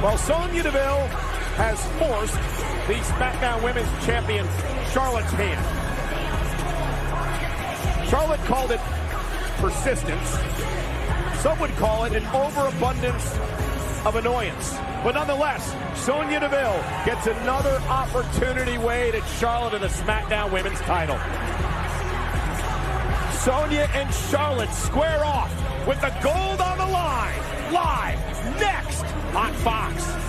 Well, Sonya Deville has forced the SmackDown Women's Champion Charlotte's hand. Charlotte called it persistence. Some would call it an overabundance of annoyance. But nonetheless, Sonya Deville gets another opportunity way to Charlotte in the SmackDown Women's title. Sonya and Charlotte square off with the gold next on Fox.